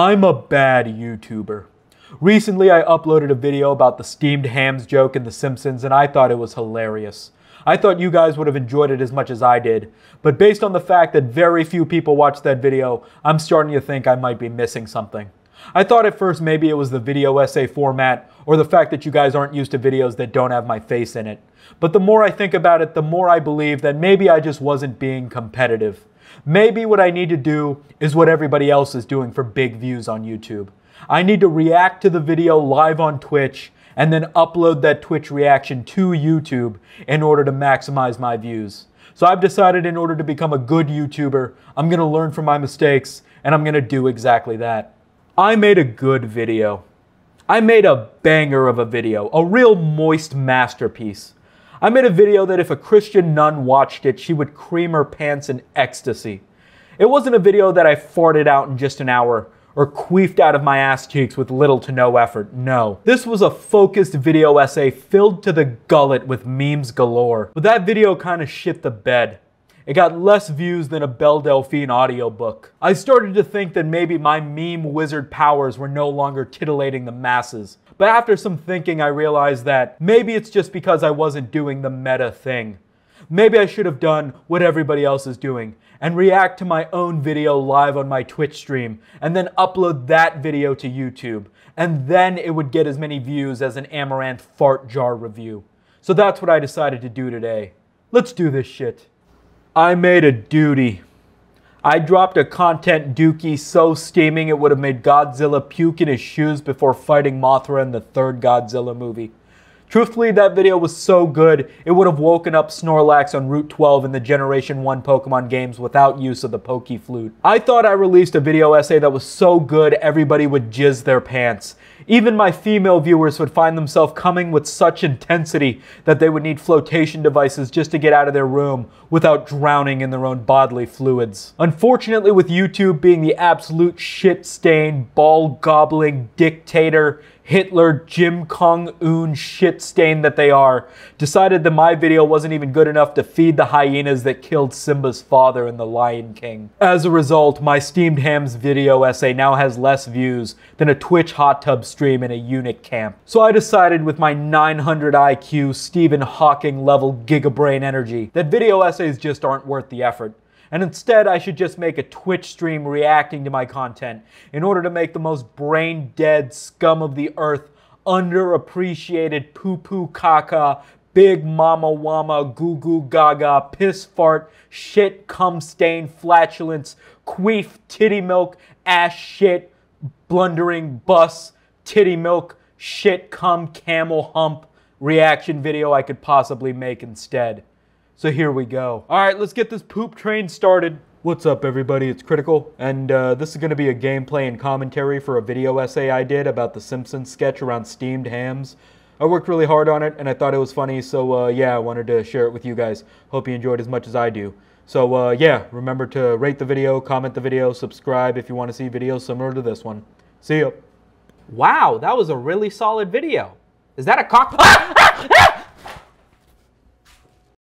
I'm a bad YouTuber. Recently, I uploaded a video about the steamed hams joke in The Simpsons, and I thought it was hilarious. I thought you guys would have enjoyed it as much as I did, but based on the fact that very few people watched that video, I'm starting to think I might be missing something. I thought at first maybe it was the video essay format or the fact that you guys aren't used to videos that don't have my face in it. But the more I think about it, the more I believe that maybe I just wasn't being competitive. Maybe what I need to do is what everybody else is doing for big views on YouTube. I need to react to the video live on Twitch and then upload that Twitch reaction to YouTube in order to maximize my views. So I've decided in order to become a good YouTuber, I'm going to learn from my mistakes and I'm going to do exactly that. I made a good video. I made a banger of a video, a real moist masterpiece. I made a video that if a Christian nun watched it, she would cream her pants in ecstasy. It wasn't a video that I farted out in just an hour or queefed out of my ass cheeks with little to no effort. No. This was a focused video essay filled to the gullet with memes galore. But that video kind of shit the bed. It got less views than a Belle Delphine audiobook. I started to think that maybe my meme wizard powers were no longer titillating the masses. But after some thinking, I realized that maybe it's just because I wasn't doing the meta thing. Maybe I should have done what everybody else is doing and react to my own video live on my Twitch stream and then upload that video to YouTube. And then it would get as many views as an Amouranth fart jar review. So that's what I decided to do today. Let's do this shit. I made a duty. I dropped a content dookie so steaming it would have made Godzilla puke in his shoes before fighting Mothra in the third Godzilla movie. Truthfully, that video was so good, it would have woken up Snorlax on Route 12 in the Generation 1 Pokemon games without use of the Poke Flute. I thought I released a video essay that was so good everybody would jizz their pants. Even my female viewers would find themselves coming with such intensity that they would need flotation devices just to get out of their room without drowning in their own bodily fluids. Unfortunately, with YouTube being the absolute shit-stained, ball-gobbling dictator Hitler, Jim Kong Un shit stain that they are, decided that my video wasn't even good enough to feed the hyenas that killed Simba's father in The Lion King. As a result, my Steamed Hams video essay now has less views than a Twitch hot tub stream in a eunuch camp. So I decided with my 900 IQ Stephen Hawking level gigabrain energy that video essays just aren't worth the effort and instead I should just make a Twitch stream reacting to my content in order to make the most brain dead scum of the earth underappreciated poo poo caca, big mama wama, goo goo gaga, piss fart, shit cum stain, flatulence, queef, titty milk, ass shit, blundering bus, titty milk, shit cum camel hump reaction video I could possibly make instead. So here we go. All right, let's get this poop train started. What's up everybody, it's Critikal, and uh, this is going to be a gameplay and commentary for a video essay I did about the Simpsons sketch around steamed hams. I worked really hard on it, and I thought it was funny, so uh, yeah, I wanted to share it with you guys. Hope you enjoyed as much as I do. So uh, yeah, remember to rate the video, comment the video, subscribe if you want to see videos similar to this one. See ya. Wow, that was a really solid video. Is that a cock?